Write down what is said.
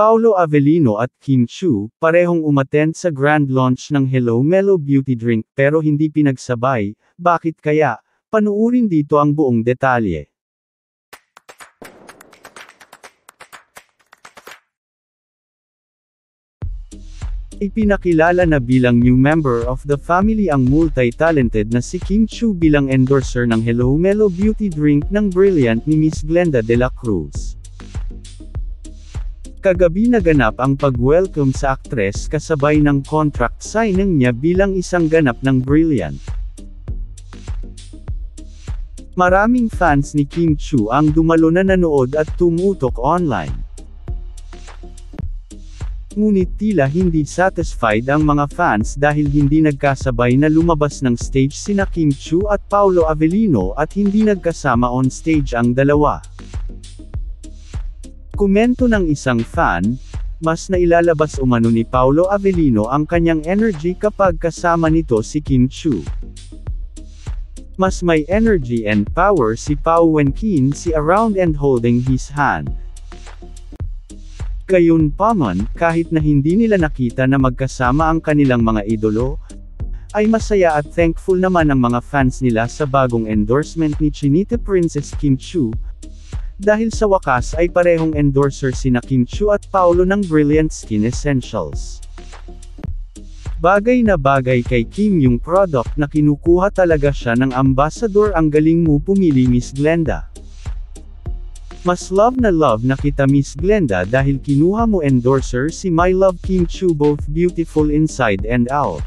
Paulo Avellino at Kim Chu, parehong umattend sa grand launch ng Hello Mellow Beauty Drink pero hindi pinagsabay, bakit kaya? Panuurin dito ang buong detalye. Ipinakilala na bilang new member of the family ang multi-talented na si Kim Chu bilang endorser ng Hello Mellow Beauty Drink ng Brilliant ni Miss Glenda de la Cruz. Kagabi naganap ang pag-welcome sa aktres kasabay ng contract signing niya bilang isang ganap ng Brilliant. Maraming fans ni Kim Chu ang dumalo na nanood at tumutok online. Ngunit tila hindi satisfied ang mga fans dahil hindi nagkasabay na lumabas ng stage sina Kim Chu at Paulo Avellino at hindi nagkasama on stage ang dalawa. Komento ng isang fan, mas nailalabas umano ni Paulo Avellino ang kanyang energy kapag kasama nito si Kim Chu. Mas may energy and power si Pao when keen si around and holding his hand. Gayunpaman, kahit na hindi nila nakita na magkasama ang kanilang mga idolo, ay masaya at thankful naman ang mga fans nila sa bagong endorsement ni Chinita Princess Kim Chu, dahil sa wakas ay parehong endorser sina Kim Chu at Paolo ng Brilliant Skin Essentials. Bagay na bagay kay Kim yung product na kinukuha talaga siya ng ambassador ang galing mo pumili Miss Glenda. Mas love na love na kita Miss Glenda dahil kinuha mo endorser si My Love Kim Chu both beautiful inside and out.